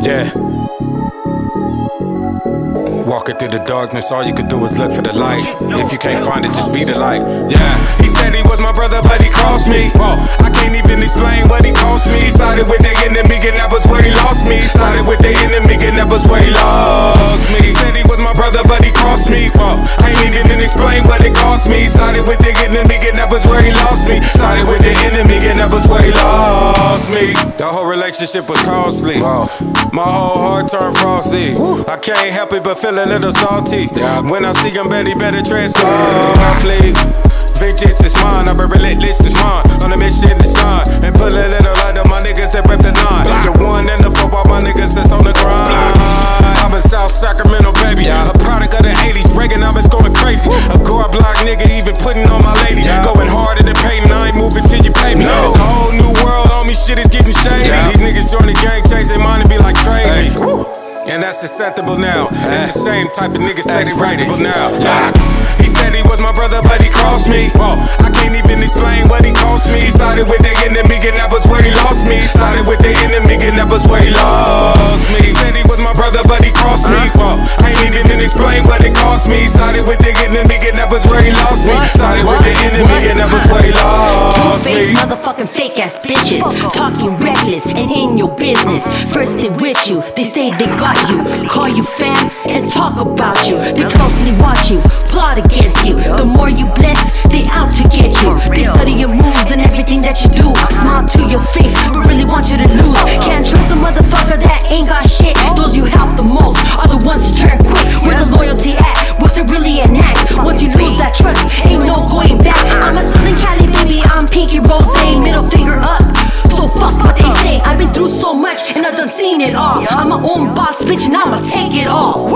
Yeah. Walking through the darkness, all you could do is look for the light. If you can't find it, just be the light. Yeah. He said he was my brother, but he crossed me. Whoa. I can't even explain what he cost me. He started with the enemy, and that was where he lost me. He started with the enemy, and that was where he lost me. He said he was my brother, but he crossed me. Whoa. I can't even explain what it cost me. He started with the enemy, and that was where he lost me. Started with the enemy, and that was where he lost me. The whole relationship was costly. Whoa. My whole heart turned frosty. I can't help it but feel a little salty. Yeah. When I see him, bet he better tread softly. Vengeance is mine, I'm a relentless is mine. On a mission to shine and pull a little light on my niggas that rep the nine. The one and the football, my niggas that's on the grind. I'm in South Sacramento, baby. A product of the 80s, Reaganomics going crazy. A gore block nigga, even putting on my lady. Going harder than Peyton, I ain't moving till you pay me. It's a whole new world on me, shit is getting shady. Join the gang, change their mind and be like, trade me. And that's acceptable now. It's the same type of nigga said rightable now. Yeah. He said he was my brother, but he crossed me. Whoa. I can't even explain what he cost me. He started with your business. First they with you, they say they got you, call you fam and talk about you. They closely watch you, plot against seen it all. I'm my own boss, bitch, and I'ma take it all.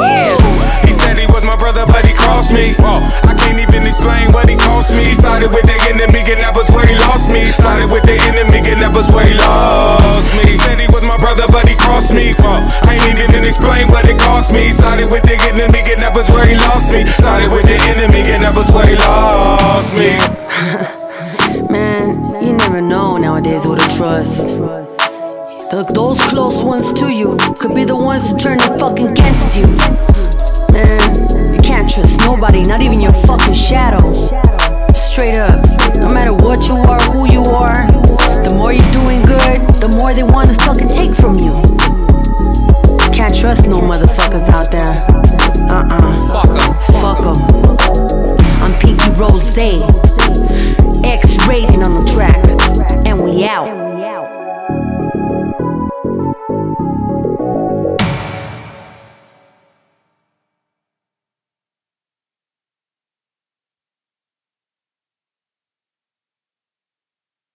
He said he was my brother, but he crossed me. Whoa. I can't even explain what he cost me. He started with the enemy, and that was where he lost me. He started with the enemy, and that was where he lost me. He said he was my brother, but he crossed me. Whoa. I can't even explain what it cost me. He started with the enemy, and that was where he lost me. Started with the enemy, and that was where he lost me. Look, those close ones to you could be the ones to turn the fuck against you. Man, you can't trust nobody, not even your fucking shadow. Straight up, no matter what you are, who you are, the more you're doing good, the more they want to fucking take from you. Can't trust no motherfuckers out there. Uh uh. Fuck em. I'm Pinky Rozey. X rated on the track. And we out.